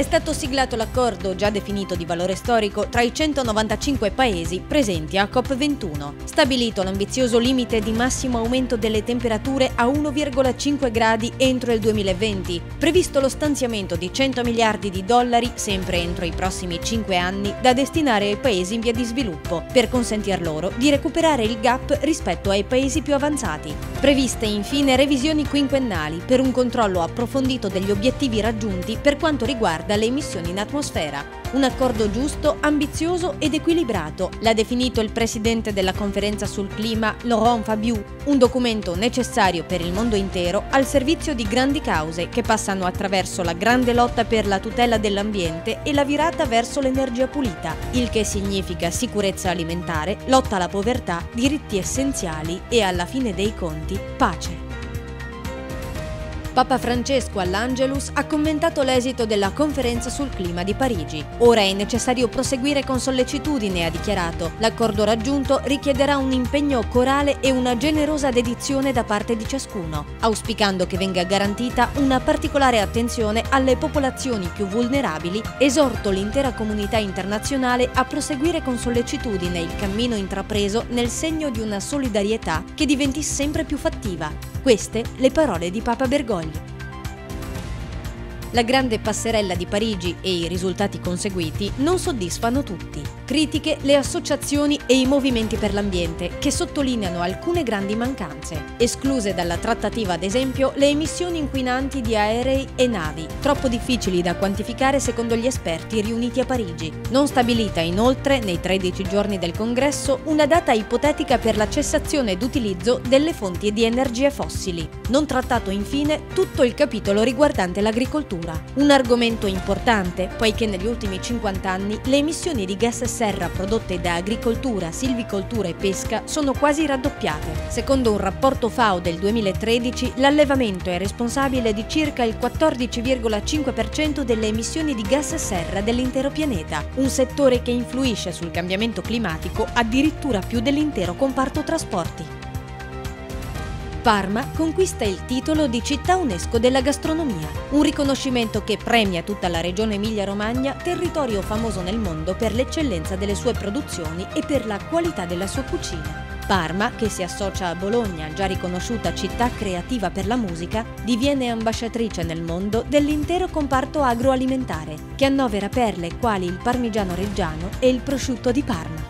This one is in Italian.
È stato siglato l'accordo, già definito di valore storico, tra i 195 paesi presenti a COP21. Stabilito l'ambizioso limite di massimo aumento delle temperature a 1,5 gradi entro il 2020. Previsto lo stanziamento di 100 miliardi di dollari, sempre entro i prossimi 5 anni, da destinare ai paesi in via di sviluppo, per consentir loro di recuperare il gap rispetto ai paesi più avanzati. Previste infine revisioni quinquennali per un controllo approfondito degli obiettivi raggiunti per quanto riguarda dalle emissioni in atmosfera. Un accordo giusto, ambizioso ed equilibrato, l'ha definito il presidente della conferenza sul clima Laurent Fabius, un documento necessario per il mondo intero al servizio di grandi cause che passano attraverso la grande lotta per la tutela dell'ambiente e la virata verso l'energia pulita, il che significa sicurezza alimentare, lotta alla povertà, diritti essenziali e alla fine dei conti pace. Papa Francesco all'Angelus ha commentato l'esito della conferenza sul clima di Parigi. Ora è necessario proseguire con sollecitudine, ha dichiarato. L'accordo raggiunto richiederà un impegno corale e una generosa dedizione da parte di ciascuno, auspicando che venga garantita una particolare attenzione alle popolazioni più vulnerabili, esorto l'intera comunità internazionale a proseguire con sollecitudine il cammino intrapreso nel segno di una solidarietà che diventi sempre più fattiva. Queste le parole di Papa Bergoglio. español. La grande passerella di Parigi e i risultati conseguiti non soddisfano tutti. Critiche le associazioni e i movimenti per l'ambiente che sottolineano alcune grandi mancanze. Escluse dalla trattativa ad esempio le emissioni inquinanti di aerei e navi, troppo difficili da quantificare secondo gli esperti riuniti a Parigi. Non stabilita inoltre nei 13 giorni del congresso una data ipotetica per la cessazione d'utilizzo delle fonti di energie fossili. Non trattato infine tutto il capitolo riguardante l'agricoltura agricoltura, un argomento importante poiché negli ultimi 50 anni le emissioni di gas serra prodotte da agricoltura, silvicoltura e pesca sono quasi raddoppiate. Secondo un rapporto FAO del 2013, l'allevamento è responsabile di circa il 14,5% delle emissioni di gas serra dell'intero pianeta, un settore che influisce sul cambiamento climatico addirittura più dell'intero comparto trasporti. Parma conquista il titolo di città UNESCO della gastronomia, un riconoscimento che premia tutta la regione Emilia-Romagna, territorio famoso nel mondo per l'eccellenza delle sue produzioni e per la qualità della sua cucina. Parma, che si associa a Bologna, già riconosciuta città creativa per la musica, diviene ambasciatrice nel mondo dell'intero comparto agroalimentare, che annovera perle quali il parmigiano reggiano e il prosciutto di Parma.